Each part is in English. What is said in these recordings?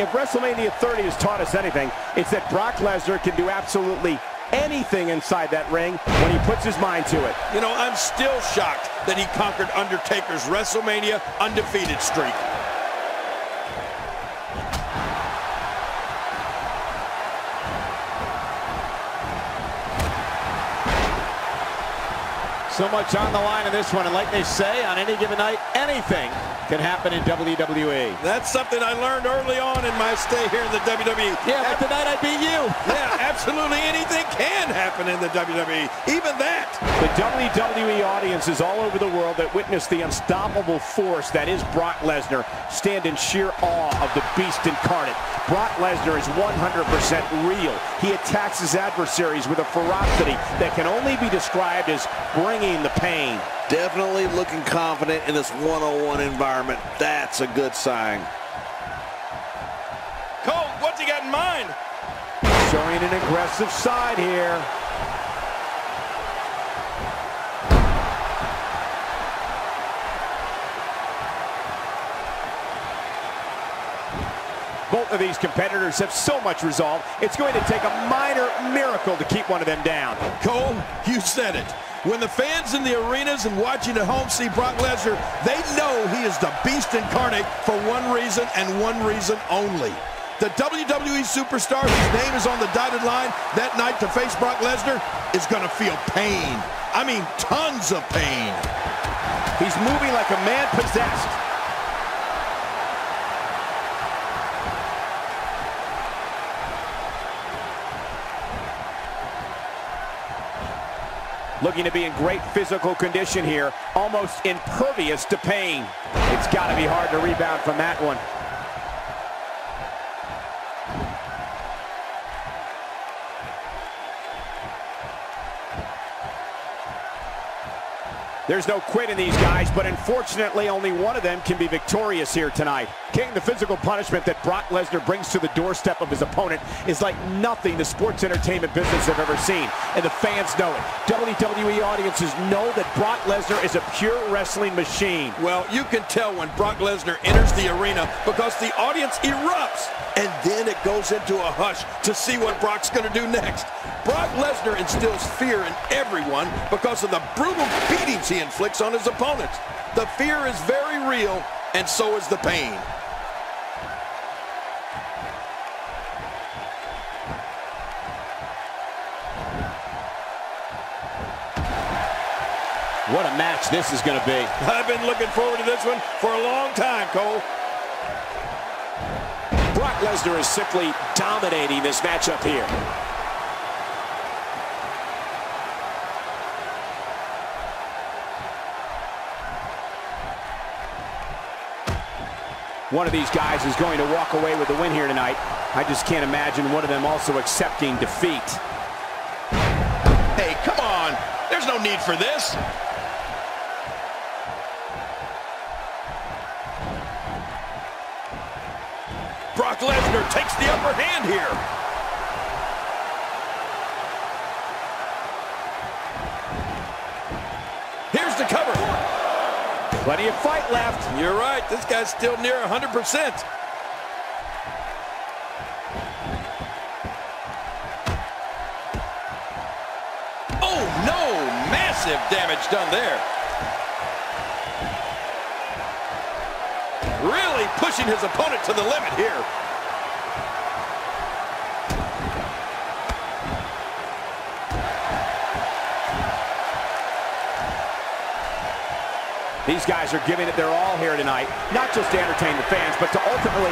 If WrestleMania 30 has taught us anything, it's that Brock Lesnar can do absolutely anything inside that ring when he puts his mind to it. You know, I'm still shocked that he conquered Undertaker's WrestleMania undefeated streak. So much on the line in this one, and like they say, on any given night, anything can happen in WWE. That's something I learned early on in my stay here in the WWE. Yeah, but tonight I beat you. yeah, absolutely anything can happen in the WWE, even that. The WWE audiences all over the world that witness the unstoppable force that is Brock Lesnar stand in sheer awe of the beast incarnate. Brock Lesnar is 100% real. He attacks his adversaries with a ferocity that can only be described as bringing the pain. Definitely looking confident in this one-on-one environment. That's a good sign. Cole, what's he got in mind? Showing an aggressive side here. Both of these competitors have so much resolve, it's going to take a minor miracle to keep one of them down. Cole, you said it. When the fans in the arenas and watching at home see Brock Lesnar, they know he is the beast incarnate for one reason and one reason only. The WWE superstar whose name is on the dotted line that night to face Brock Lesnar is going to feel pain. I mean, tons of pain. He's moving like a man possessed. Looking to be in great physical condition here, almost impervious to pain. It's got to be hard to rebound from that one. There's no quit in these guys, but unfortunately only one of them can be victorious here tonight. King, the physical punishment that Brock Lesnar brings to the doorstep of his opponent is like nothing the sports entertainment business have ever seen, and the fans know it. WWE audiences know that Brock Lesnar is a pure wrestling machine. Well, you can tell when Brock Lesnar enters the arena because the audience erupts, and then it goes into a hush to see what Brock's going to do next. Brock Lesnar instills fear in everyone because of the brutal beatings he inflicts on his opponents. The fear is very real, and so is the pain. What a match this is going to be. I've been looking forward to this one for a long time, Cole. Brock Lesnar is simply dominating this matchup here. One of these guys is going to walk away with the win here tonight. I just can't imagine one of them also accepting defeat. Hey, come on. There's no need for this. Brock Lesnar takes the upper hand here. Here's the cover. Plenty of fight left. You're right. This guy's still near 100%. Oh, no. Massive damage done there. Really pushing his opponent to the limit here. These guys are giving it their all here tonight, not just to entertain the fans, but to ultimately...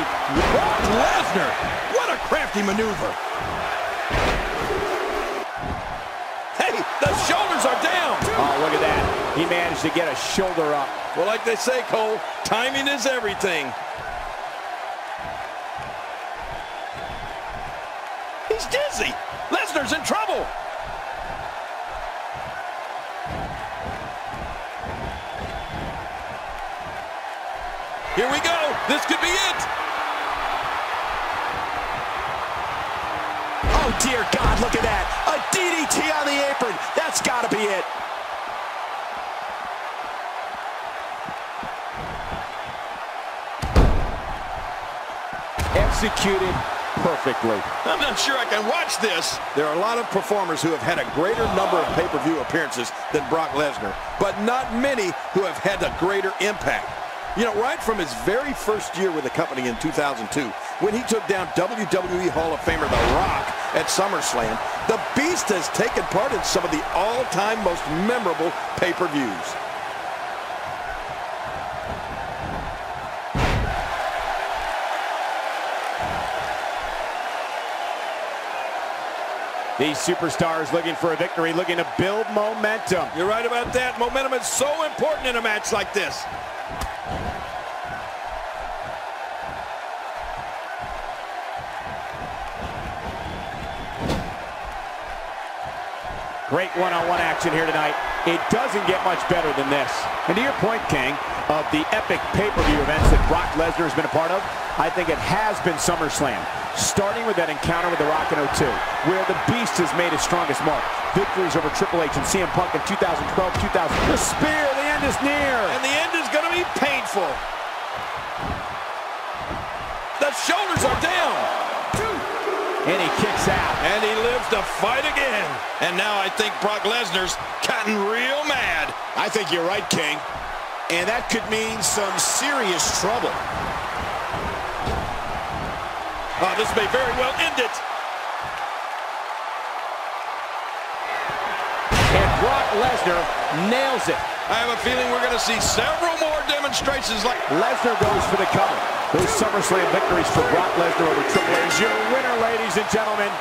Brock Lesnar! What a crafty maneuver! Hey, the shoulders are down! Oh, look at that. He managed to get a shoulder up. Well, like they say, Cole, timing is everything. He's dizzy. Lesnar's in trouble. Here we go. This could be it. Oh, dear God, look at that. A DDT on the apron. That's got to be it. Executed perfectly. I'm not sure I can watch this. There are a lot of performers who have had a greater number of pay-per-view appearances than Brock Lesnar, but not many who have had a greater impact. You know, right from his very first year with the company in 2002, when he took down WWE Hall of Famer The Rock at SummerSlam, the Beast has taken part in some of the all-time most memorable pay-per-views. These superstars looking for a victory, looking to build momentum. You're right about that. Momentum is so important in a match like this. Great one-on-one -on -one action here tonight. It doesn't get much better than this. And to your point, King, of the epic pay-per-view events that Brock Lesnar has been a part of, I think it has been SummerSlam. Starting with that encounter with The Rock in 02, where the Beast has made his strongest mark. Victories over Triple H and CM Punk in 2012, 2000. The spear, the end is near. And the end is going to be painful. The shoulders are down. And he kicks out. And he lives to fight again. And now I think Brock Lesnar's gotten real mad. I think you're right, King. And that could mean some serious trouble. Oh, this may very well end it. And Brock Lesnar nails it. I have a feeling we're going to see several more demonstrations like... Lesnar goes for the cover. Those SummerSlam victories for Brock Lesnar over Triple H. Your winner, ladies and gentlemen.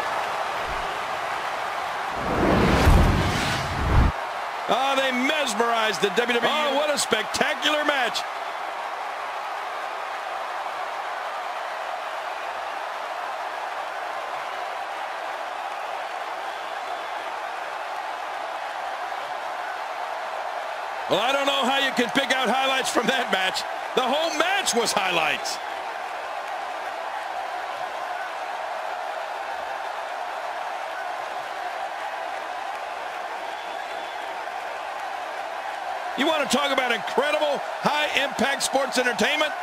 Oh, they mesmerized the WWE. Oh, what a spectacular match. Well, I don't know how you can pick out highlights from that match. The whole match was highlights. You want to talk about incredible high-impact sports entertainment?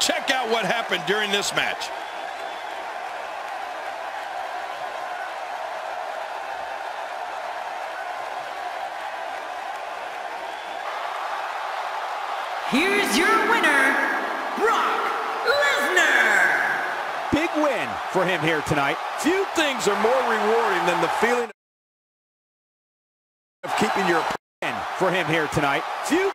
Check out what happened during this match. Here's your winner, Brock Lesnar. Big win for him here tonight. Few things are more rewarding than the feeling of keeping your pen for him here tonight. Few